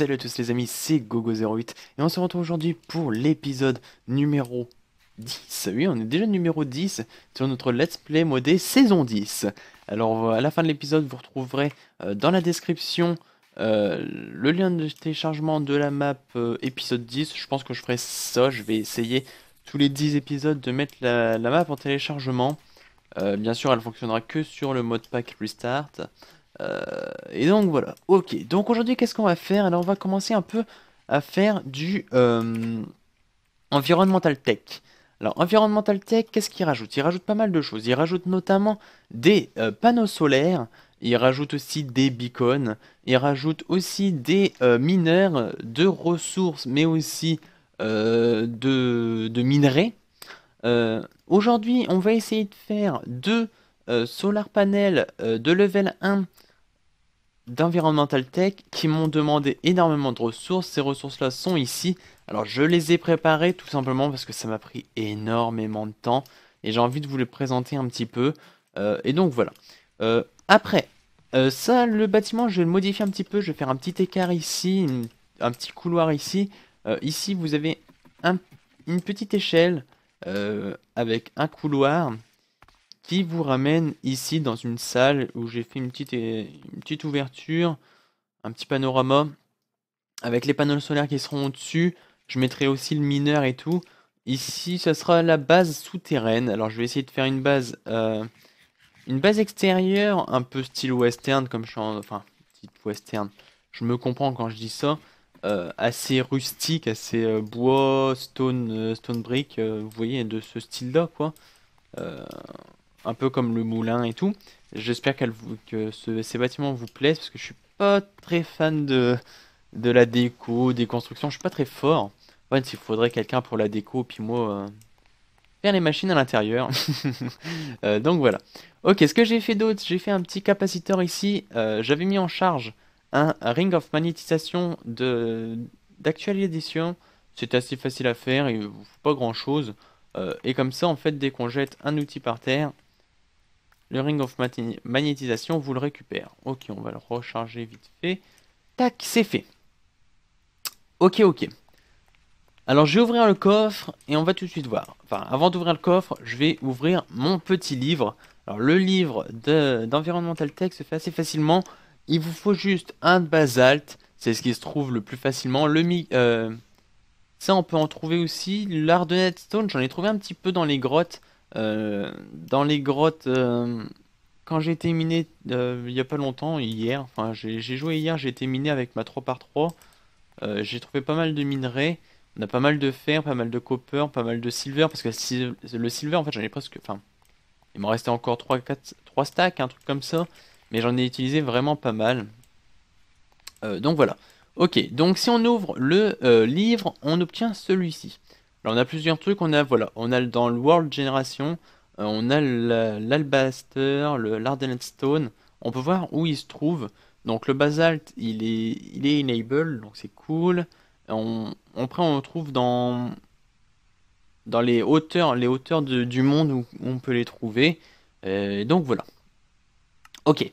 Salut à tous les amis, c'est Gogo08 et on se retrouve aujourd'hui pour l'épisode numéro 10. Oui, on est déjà numéro 10 sur notre Let's Play modé saison 10. Alors à la fin de l'épisode, vous retrouverez euh, dans la description euh, le lien de téléchargement de la map euh, épisode 10. Je pense que je ferai ça, je vais essayer tous les 10 épisodes de mettre la, la map en téléchargement. bien sûr, elle fonctionnera que sur le mode pack restart. Euh, et donc voilà, ok. Donc aujourd'hui, qu'est-ce qu'on va faire? Alors on va commencer un peu à faire du euh, environnemental tech. Alors environnemental tech, qu'est-ce qu'il rajoute? Il rajoute pas mal de choses. Il rajoute notamment des euh, panneaux solaires. Il rajoute aussi des beacons. Il rajoute aussi des mineurs de ressources, mais aussi de, de, minerais. Aujourd'hui, on va essayer de faire deux solar panels de level 1 d'Environmental Tech qui m'ont demandé énormément de ressources. Ces ressources-là sont ici. Alors je les ai préparées tout simplement parce que ça m'a pris énormément de temps et j'ai envie de vous les présenter un petit peu. Euh, et donc voilà. Euh, après, euh, ça, le bâtiment, je vais le modifier un petit peu. Je vais faire un petit écart ici, un petit couloir ici. ici, vous avez une petite échelle avec un couloir qui vous ramène ici dans une salle où j'ai fait une petite, une petite ouverture, un petit panorama avec les panneaux solaires qui seront au-dessus. Je mettrai aussi le mineur et tout. Ici, ce sera la base souterraine. Alors, je vais essayer de faire une base, euh, une base extérieure, un peu style western, comme je suis en, enfin, type western. Je me comprends quand je dis ça. Euh, assez rustique, assez euh, bois, stone, stone brick. vous voyez, de ce style-là, quoi un peu comme le moulin et tout. J'espère que ces bâtiments vous plaisent parce que je suis pas très fan de, de la déco, des constructions. Je suis pas très fort. Ouais, s'il faudrait quelqu'un pour la déco, puis moi euh, faire les machines à l'intérieur. Euh, donc voilà. Ok, ce que j'ai fait d'autre, j'ai fait un petit capaciteur ici. Euh, j'avais mis en charge un, ring of magnétisation édition. C'est assez facile à faire, il ne faut pas grand chose. et comme ça, en fait, dès qu'on jette un outil par terre, le ring of magnétisation vous le récupère. Ok, on va le recharger vite fait. Tac, c'est fait. Ok, ok. Alors je vais ouvrir le coffre et on va tout de suite voir. Enfin, avant d'ouvrir le coffre, je vais ouvrir mon petit livre. Alors le livre d'Environmental Tech se fait assez facilement. Il vous faut juste un basalte. C'est ce qui se trouve le plus facilement. Le euh, ça, on peut en trouver aussi. L'art de Netstone, j'en ai trouvé un petit peu dans les grottes. Euh, dans les grottes, euh, quand j'ai été miné euh, il n'y a pas longtemps, hier, enfin j'ai joué hier, j'ai été miné avec ma 3x3. j'ai trouvé pas mal de minerais. On a pas mal de fer, pas mal de copper, pas mal de silver. Parce que le silver, en fait, j'en ai presque. Enfin, il m'en restait encore 3, 4, 3 stacks, un truc comme ça. Mais j'en ai utilisé vraiment pas mal. donc voilà. Ok, donc si on ouvre le livre, on obtient celui-ci. Alors on a plusieurs trucs, on a voilà, on a dans le World Generation, euh, on a l'Albaster, le l'Ardened Stone, on peut voir où il se trouve. Donc le basalte, il est il est enable, donc c'est cool. On, après on le trouve dans dans les hauteurs, les hauteurs du monde où on peut les trouver. Euh, donc voilà. Ok.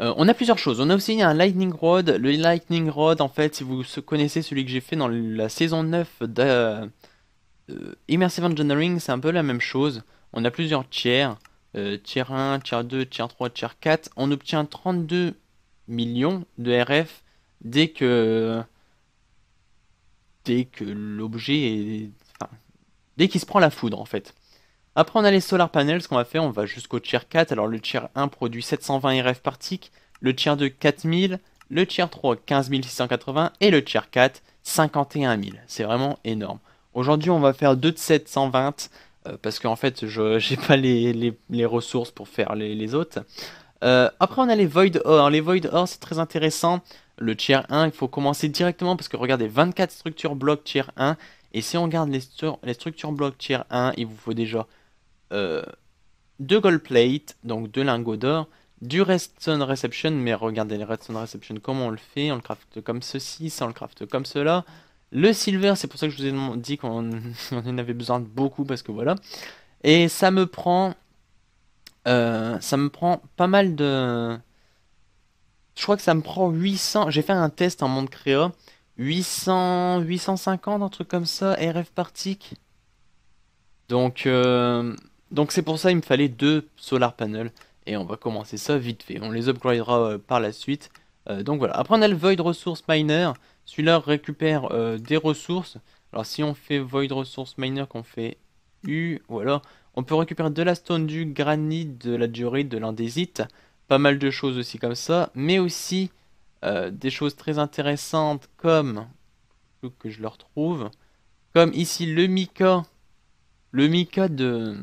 Euh, on a plusieurs choses. On a aussi un Lightning Rod. Le Lightning Rod, en fait, si vous connaissez celui que j'ai fait dans la saison 9 de, Immersive Engineering, c'est un peu la même chose. On a plusieurs tiers. Euh, tiers 1, tiers 2, tiers 3, tiers 4. On obtient 32 millions de RF dès que dès que l'objet est dès qu'il se prend la foudre en fait. Après on a les solar panels, ce qu'on va faire, on va jusqu'au tier 4. Alors le tier 1 produit 720 RF par tick, le tier 2 4000, le tier 3 15680 et le tier 4 51 000. C'est vraiment énorme. Aujourd'hui, on va faire 2 de 720 euh, parce qu'en fait, je n'ai pas les, ressources pour faire les, autres. Euh, après, on a les Void Ore. Les Void Ore, c'est très intéressant. Le tier 1, il faut commencer directement parce que regardez, 24 structures blocs tier 1. Et si on regarde les, structures blocs tier 1, il vous faut déjà euh, 2 gold plate, donc 2 lingots d'or, du redstone reception. Mais regardez les redstone reception, comment on le fait? On le craft comme ceci, ça on le craft comme cela. Le silver, c'est pour ça que je vous ai dit qu'on en avait besoin de beaucoup parce que voilà. Et ça me prend, euh, ça me prend pas mal de. Je crois que ça me prend 800. J'ai fait un test en monde créa 800, 850, un truc comme ça, RF par tick. Donc, euh, donc c'est pour ça il me fallait deux solar panels. Et on va commencer ça vite fait. On les upgradera euh, par la suite. Donc voilà. Après on a le Void Resource Miner. Celui-là récupère des ressources. Alors si on fait Void Resource Miner, qu'on fait U, voilà. On peut récupérer de la stone, du granit, de la diorite, de l'andésite. Pas mal de choses aussi comme ça. Mais aussi des choses très intéressantes comme... que je le retrouve. Comme ici le mica le Mika de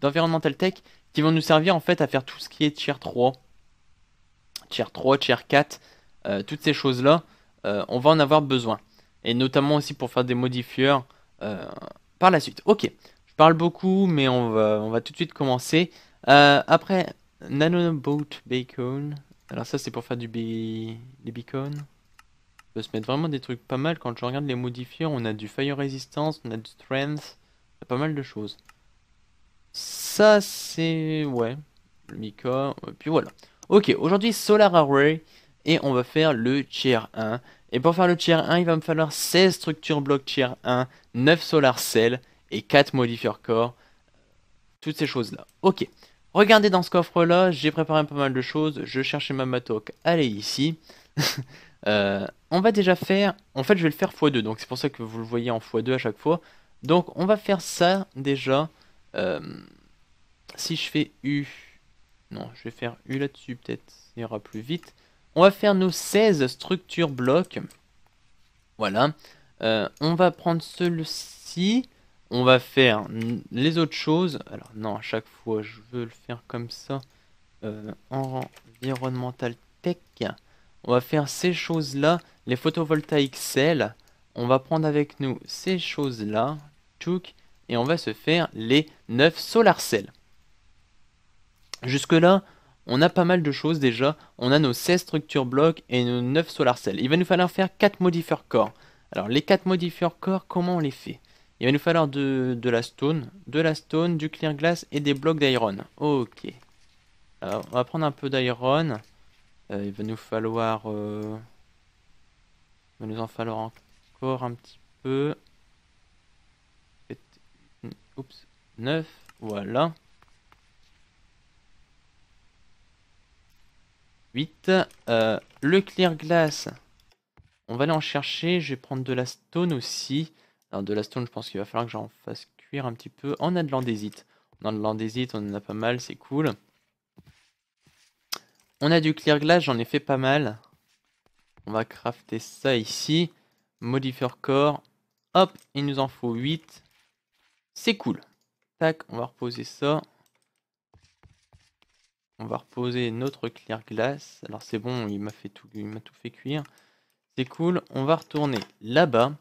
d'environnemental tech qui vont nous servir en fait à faire tout ce qui est tier 3 tier 3 tier 4 euh, toutes ces choses là euh, on va en avoir besoin et notamment aussi pour faire des modifieurs euh, par la suite ok je parle beaucoup mais on va on va tout de suite commencer après nanoboat bacon alors ça c'est pour faire du des beacons peut se mettre vraiment des trucs pas mal. Quand je regarde les modifiers, on a du fire resistance, on a du strength, il pas mal de choses. Ça, c'est... ouais, le Mika, puis voilà. Ok, aujourd'hui, Solar Array, et on va faire le tier 1. Et pour faire le tier 1, il va me falloir 16 structures blocs tier 1, 9 solar cells et 4 modifiers core. Toutes ces choses-là. Ok. Regardez dans ce coffre-là, j'ai préparé pas mal de choses. Je cherchais ma matok, est ici. Euh, on va déjà faire, en fait je vais le faire x2, donc c'est pour ça que vous le voyez en x2 à chaque fois. Donc on va faire ça déjà. Euh, si je fais U, non je vais faire U là-dessus peut-être, ça ira plus vite. On va faire nos 16 structures blocs. Voilà. Euh, on va prendre celui-ci. On va faire les autres choses. Alors non, à chaque fois je veux le faire comme ça. environnemental tech. On va faire ces choses-là, les photovoltaïques cell. On va prendre avec nous ces choses-là, et on va se faire les 9 solar cells. Jusque-là, on a pas mal de choses déjà. On a nos 16 structures blocs et nos 9 solar cells. Il va nous falloir faire 4 modifiers core. Alors, les 4 modifiers core, comment on les fait? Il va nous falloir de, de, la stone, de la stone, du clear glass et des blocs d'iron. Ok. Alors, on va prendre un peu d'iron. Euh, il va nous falloir... Euh, il va nous en falloir encore un petit peu. Oups, 9, voilà. 8. Euh, le clear glass, on va aller en chercher. Je vais prendre de la stone aussi. Alors de la stone, je pense qu'il va falloir que j'en fasse cuire un petit peu. On a de l'andésite. On a de l'andésite, on en a pas mal, c'est cool. On a du clear glass, j'en ai fait pas mal. On va crafter ça ici. Modifier core. Hop, il nous en faut 8. C'est cool. Tac, on va reposer ça. On va reposer notre clear glass. Alors c'est bon, il m'a fait tout, il m'a tout fait cuire. C'est cool. On va retourner là-bas.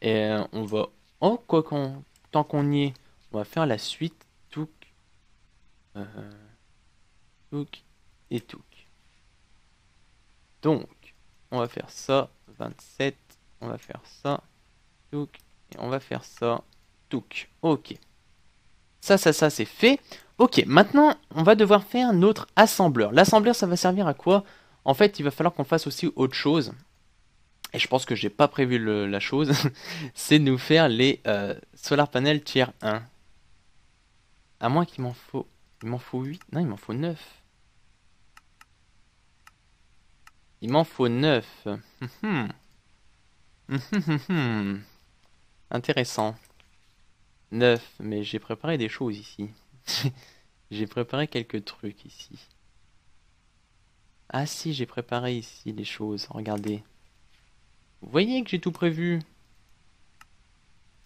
Et euh, on va... Oh, quoi qu'on... Tant qu'on y est, on va faire la suite. Touk. Euh... Touk et tout. Donc, on va faire ça, 27, on va faire ça, touk, et on va faire ça, touk. Ok. Ça, ça, ça, c'est fait. Ok, maintenant, on va devoir faire notre assembleur. L'assembleur, ça va servir à quoi? En fait, il va falloir qu'on fasse aussi autre chose. Et je pense que j'ai pas prévu la chose. c'est nous faire les euh, solar panels tier 1. À moins qu'il m'en faut... Il m'en faut 8 Non, il m'en faut 9. Il m'en faut 9. Intéressant. 9, mais j'ai préparé des choses ici. j'ai préparé quelques trucs ici. Ah si, j'ai préparé ici des choses, regardez. Vous voyez que j'ai tout prévu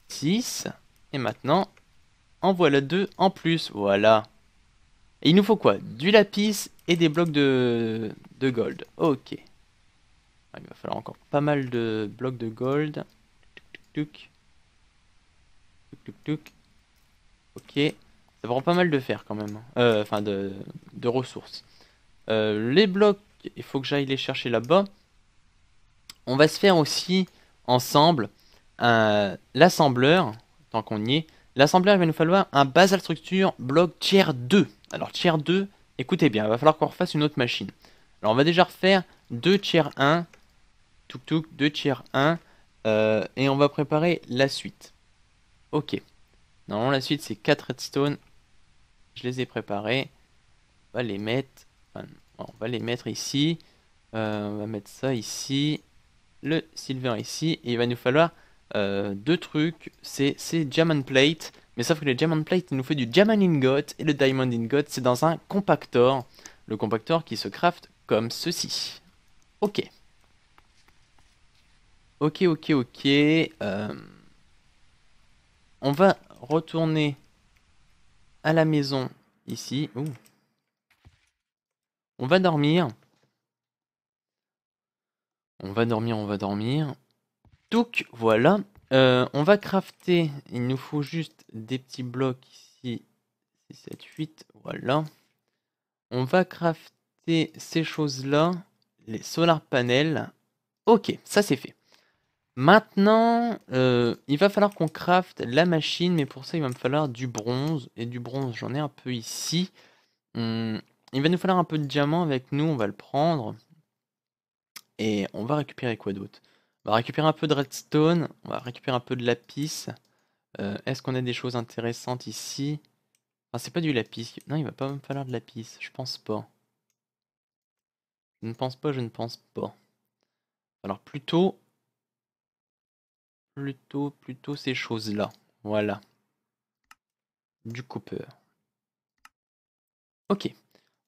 6. Et maintenant, en voilà 2 en plus, voilà. Et il nous faut quoi? Du lapis et des blocs de, de gold. Ok. Ah, il va falloir encore pas mal de blocs de gold. Tuk, tuk, Ok. Ça pas mal de fer quand même. Hein. Euh, enfin, de, de, ressources. Euh, les blocs, il faut que j'aille les chercher là-bas. On va se faire aussi ensemble l'assembleur, tant qu'on y est. L'assembleur, il va nous falloir un basal structure bloc tiers 2. Alors, tiers 2, écoutez bien, il va falloir qu'on refasse une autre machine. Alors, on va déjà refaire 2 tiers 1 Tuk tuk, 2 tiers 1. et on va préparer la suite. Ok. Normalement, la suite, c'est 4 redstone. Je les ai préparés. On va les mettre. ici. on va mettre ça ici. Le silver ici. Et il va nous falloir deux trucs. C'est diamond plate. Mais sauf que le diamond plate, il nous fait du diamond ingot. Et le diamond ingot, c'est dans un compactor. Le compactor qui se craft comme ceci. Ok. Ok, ok, ok. Euh, on va retourner à la maison ici. On va dormir. On va dormir, on va dormir. Donc voilà. Euh, on va crafter. Il nous faut juste des petits blocs ici. 6, 7, 8. Voilà. On va crafter ces choses-là. Les solar panels. Ok, ça c'est fait. Maintenant, euh, il va falloir qu'on craft la machine, mais pour ça, il va me falloir du bronze. Et du bronze, j'en ai un peu ici. Hum, il va nous falloir un peu de diamant avec nous, on va le prendre. Et on va récupérer quoi d'autre? On va récupérer un peu de redstone, on va récupérer un peu de lapis. Euh, est-ce qu'on a des choses intéressantes ici? Enfin, c'est pas du lapis. Non, il va pas me falloir de lapis, je pense pas. Je ne pense pas, je ne pense pas. Alors plutôt plutôt, plutôt ces choses-là. Voilà. Du copper. Ok.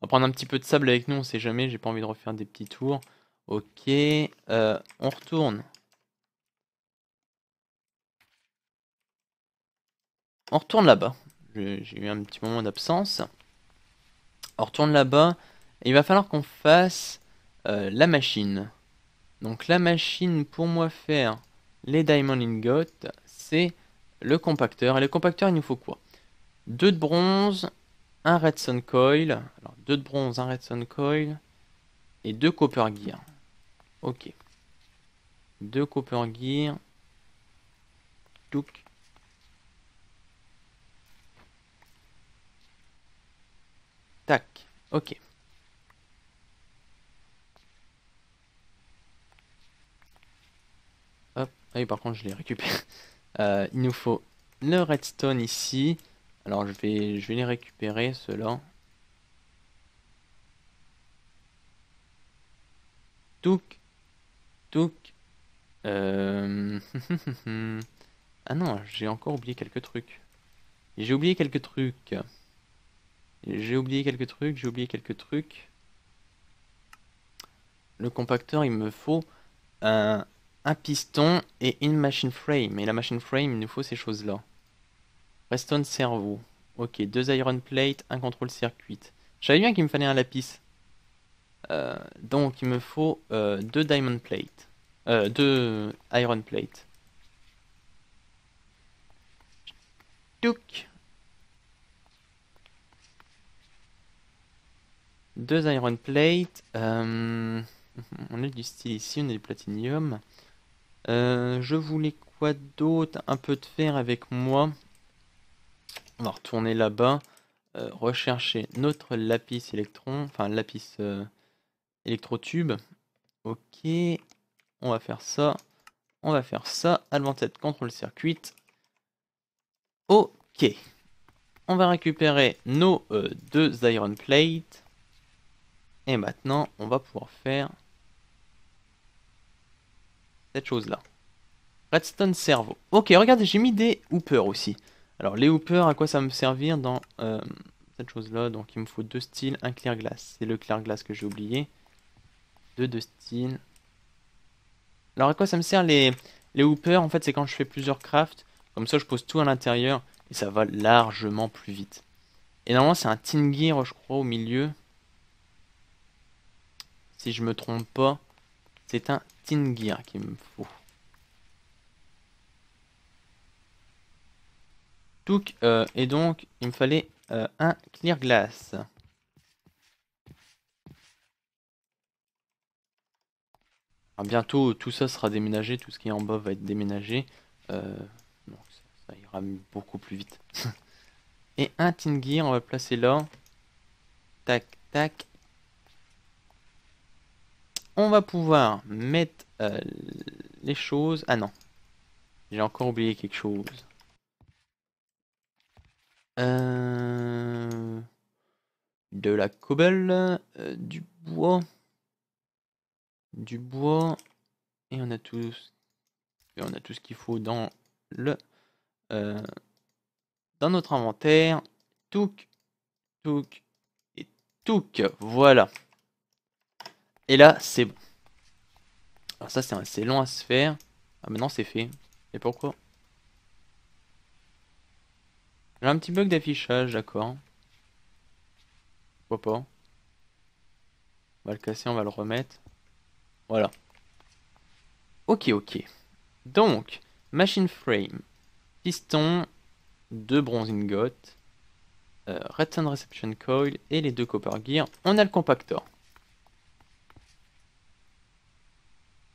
On va prendre un petit peu de sable avec nous, on sait jamais, j'ai pas envie de refaire des petits tours. Ok, euh, on retourne. On retourne là-bas. J'ai eu un petit moment d'absence. On retourne là-bas. Il va falloir qu'on fasse euh, la machine. Donc la machine, pour moi faire les diamond ingots, c'est le compacteur. Et le compacteur, il nous faut quoi? 2 de bronze, un redstone coil. Alors 2 de bronze, un redstone coil. Et 2 copper gear. Ok. 2 copper gear. Tac. Ok. Ah oui, par contre, je les récupère. Euh, il nous faut le redstone ici. Alors, je vais, je vais les récupérer, ceux-là. Touk. Touk. Euh... ah non, j'ai encore oublié quelques trucs. J'ai oublié quelques trucs. J'ai oublié quelques trucs, j'ai oublié quelques trucs. Le compacteur, il me faut un, un piston et une machine frame. Et la machine frame, il nous faut ces choses-là. Redstone cerveau. Ok, deux iron plate, un contrôle circuit. Je savais bien qu'il me fallait un lapis. Euh, donc il me faut euh, deux diamond plate. Euh, deux iron plate. Touk. Deux iron plate. on a du style ici, on a du platinium. Euh, je voulais quoi d'autre? Un peu de fer avec moi. On va retourner là-bas. Euh, rechercher notre lapis électron. Enfin, lapis euh, électrotube. Ok. On va faire ça. On va faire ça. Advantage contrôle circuit. Ok. On va récupérer nos deux iron plates. Et maintenant, on va pouvoir faire cette chose-là. Redstone cerveau. Ok, regardez, j'ai mis des hoopers aussi. Alors, les hoopers, à quoi ça va me servir dans euh, cette chose-là? Donc, il me faut deux styles, un clear glass. C'est le clear glass que j'ai oublié. Deux de styles. Alors, à quoi ça me sert les, les hoopers? En fait, c'est quand je fais plusieurs crafts. Comme ça, je pose tout à l'intérieur et ça va largement plus vite. Et normalement, c'est un tin gear, je crois, au milieu. Si je me trompe pas, c'est un gear qu'il me faut. Euh, et donc, il me fallait euh, un clear glass. bientôt, tout ça sera déménagé, tout ce qui est en bas va être déménagé. Euh, donc ça, ira beaucoup plus vite. et un tin gear, on va placer là. Tac, tac. On va pouvoir mettre euh, les choses... Ah non, j'ai encore oublié quelque chose. Euh, de la cobble, euh, du bois, du bois, et on a tout, on a tout ce qu'il faut dans le, dans notre inventaire. Touk, touk et touk. Voilà. Et là, c'est bon. Alors ça, c'est assez long à se faire. Ah, maintenant, c'est fait. Et pourquoi? J'ai un petit bug d'affichage, d'accord. Pourquoi pas On va le casser, on va le remettre. Voilà. Ok, ok. Donc, machine frame, piston, deux bronze ingots, euh, reception coil et les deux copper gear. On a le compactor.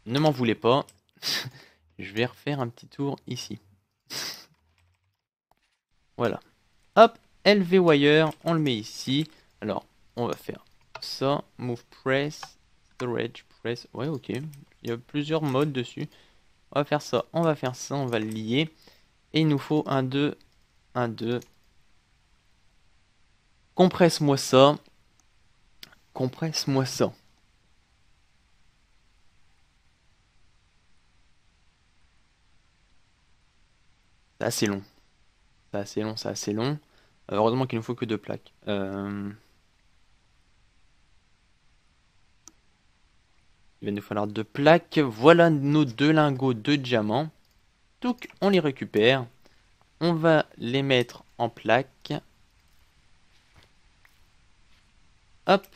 Ne m'en voulez pas. Je vais refaire un petit tour ici. voilà. Hop, LV wire, on le met ici. Alors, on va faire ça. Move press, storage press. Ouais, ok. Il y a plusieurs modes dessus. On va faire ça, on va faire ça, on va le lier. Et il nous faut un 2, un 2. Compresse-moi ça. Compresse-moi ça. C'est assez long. C'est assez long, c'est assez long. Euh, heureusement qu'il ne faut que deux plaques. Euh, il va nous falloir deux plaques. Voilà nos deux lingots de diamant. Donc on les récupère. On va les mettre en plaques. Hop.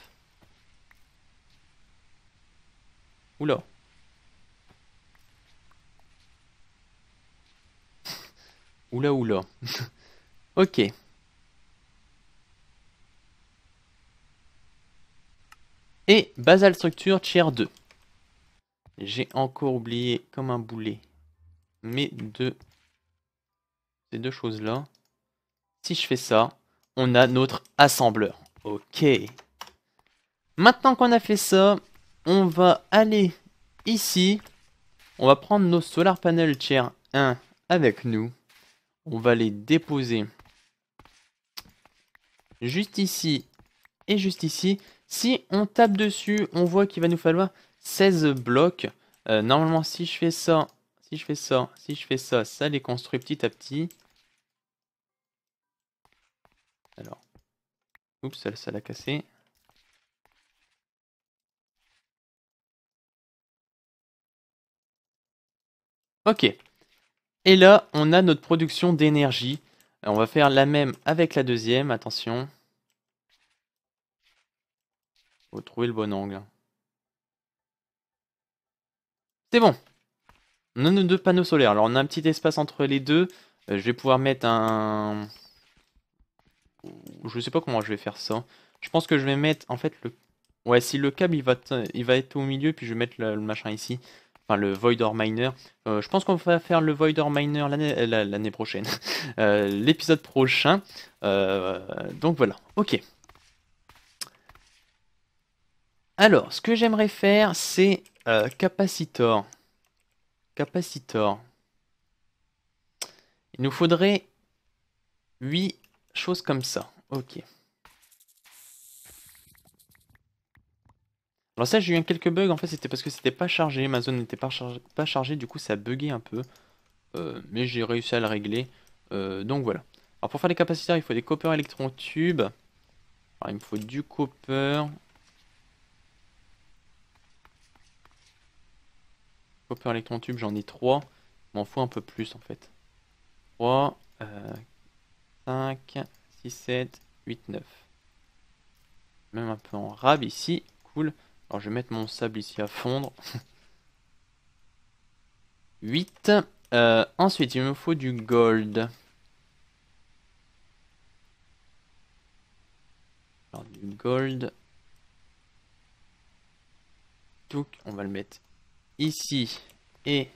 Oula. Oula oula. ok. Et Basal Structure Tier 2. J'ai encore oublié comme un boulet mes deux, ces deux choses-là. Si je fais ça, on a notre assembleur. Ok. Maintenant qu'on a fait ça, on va aller ici. On va prendre nos solar panels tier 1 avec nous. On va les déposer juste ici et juste ici. Si on tape dessus, on voit qu'il va nous falloir 16 blocs. Euh, normalement, si je fais ça, si je fais ça, si je fais ça, ça les construit petit à petit. Alors, oups, ça, ça l'a cassé. Ok. Et là, on a notre production d'énergie. On va faire la même avec la deuxième, attention. Faut trouver le bon angle. C'est bon. On a nos deux panneaux solaires. Alors on a un petit espace entre les deux. Euh, je vais pouvoir mettre un... Je sais pas comment je vais faire ça. Je pense que je vais mettre en fait le... Ouais, si le câble il va, il va être au milieu, puis je vais mettre le machin ici enfin le Voidor Miner. Euh, je pense qu'on va faire le Voidor Miner l'année prochaine, euh, l'épisode prochain. Euh, donc voilà, ok. Alors, ce que j'aimerais faire, c'est capacitor. Capacitor. Il nous faudrait 8 choses comme ça. Ok. Alors ça, j'ai eu quelques bugs, en fait, c'était parce que c'était pas chargé, ma zone n'était pas, chargée, du coup ça bugué un peu. Euh, mais j'ai réussi à le régler. Euh, donc voilà. Alors pour faire les capaciteurs, il faut des copper électron tubes. Alors il me faut du copper. Copper électron tube, j'en ai 3. M'en faut un peu plus en fait. 3, 5, 6, 7, 8, 9. Même un peu en rab ici. Cool. Alors je vais mettre mon sable ici à fondre. 8. Euh, ensuite, il me faut du gold. Alors du gold. Donc, on va le mettre ici et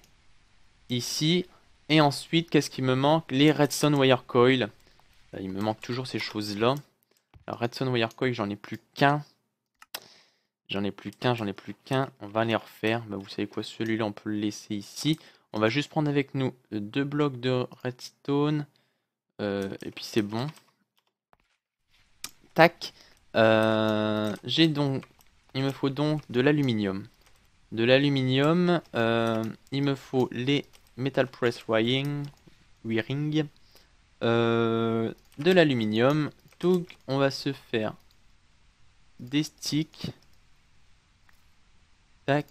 ici. Et ensuite, qu'est-ce qui me manque? Les redstone wire coil. Euh, il me manque toujours ces choses-là. Alors redstone wire coil, j'en ai plus qu'un. J'en ai plus qu'un, j'en ai plus qu'un. On va les refaire. Bah, vous savez quoi, celui-là, on peut le laisser ici. On va juste prendre avec nous deux blocs de redstone. Euh, et puis c'est bon. Tac. Euh, j'ai donc... Il me faut donc de l'aluminium. De l'aluminium. Euh, il me faut les metal press wiring. wiring de l'aluminium. Donc on va se faire des sticks. Tac.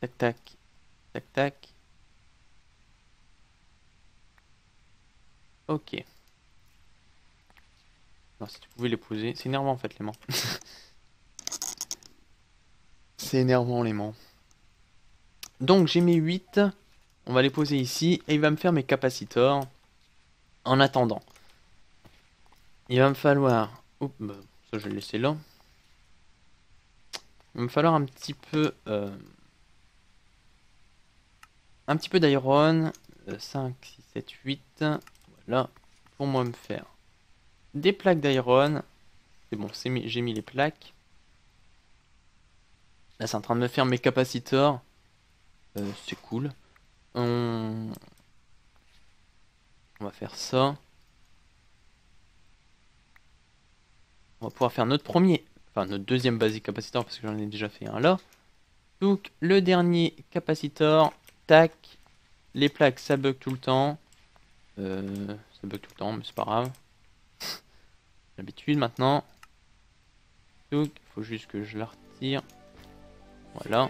Tac tac. Tac tac. Ok. Non, si tu pouvais les poser. C'est énervant en fait, les mains. C'est énervant, les mains. Donc, j'ai mes 8. On va les poser ici. Et il va me faire mes capacitors. En attendant. Il va me falloir... Oups, bah, ça je vais le laisser là. Il va me falloir un petit peu... Euh, un petit peu d'iron. 5, 6, 7, 8 là pour moi me faire des plaques d'iron. C'est bon, j'ai mis les plaques. Là, c'est en train de me faire mes capacitors. Euh, c'est cool. On... On va faire ça. On va pouvoir faire notre premier, notre deuxième basique capacitor parce que j'en ai déjà fait un là. Donc le dernier capacitor, tac. Les plaques ça bug tout le temps. Euh, ça bug tout le temps, mais c'est pas grave. L'habitude maintenant. Donc, faut juste que je la retire. Voilà.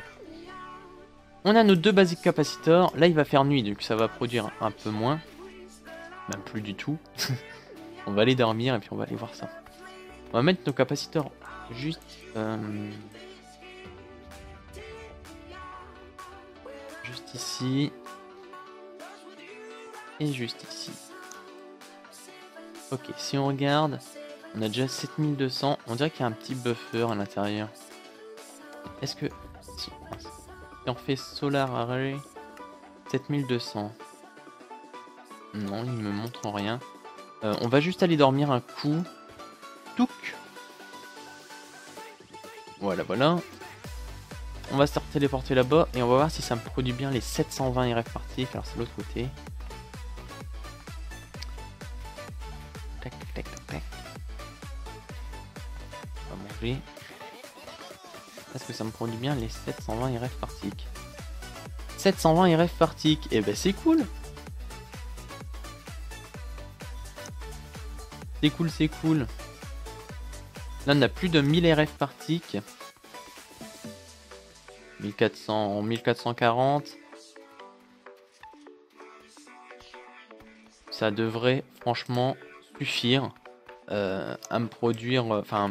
On a nos deux basiques capacitors. Là, il va faire nuit, donc ça va produire un peu moins. Même plus du tout. on va aller dormir et puis on va aller voir ça. On va mettre nos capaciteurs juste... Euh, juste ici et juste ici. Ok, si on regarde, on a déjà 7200. On dirait qu'il y a un petit buffer à l'intérieur. Est-ce que... Si, on fait Solar Array, 7200. Non, il me montre rien. Euh, on va juste aller dormir un coup. Voilà, voilà. On va se téléporter là-bas et on va voir si ça me produit bien les 720 RF partiques. Alors c'est l'autre côté. Est-ce que ça me produit bien les 720 RF par tick 720 RF par tick, et eh ben c'est cool C'est cool, c'est cool. Là on a plus de 1000 RF par tick. 1400, 1440. Ça devrait franchement suffire euh, à me produire, enfin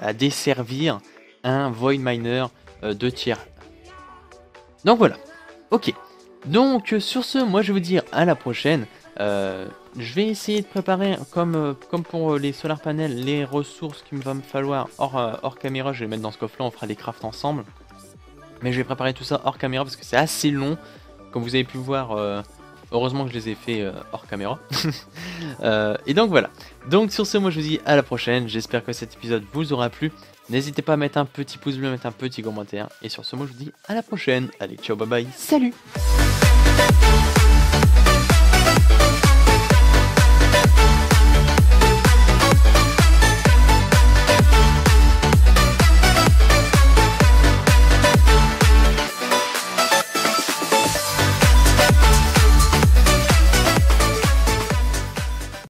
à desservir un Void Miner euh, de tiers. Donc voilà. Ok. Donc sur ce, moi je vais vous dire à la prochaine. Euh, je vais essayer de préparer, comme, euh, comme pour les solar panels, les ressources qu'il va me falloir hors, hors caméra. Je vais les mettre dans ce coffre là, on fera les crafts ensemble. Mais je vais préparer tout ça hors caméra parce que c'est assez long. Comme vous avez pu voir, heureusement que je les ai fait hors caméra. et donc voilà. Donc sur ce, moi je vous dis à la prochaine. J'espère que cet épisode vous aura plu. N'hésitez pas à mettre un petit pouce bleu, mettre un petit commentaire. Et sur ce, moi je vous dis à la prochaine. Allez, ciao, bye bye, salut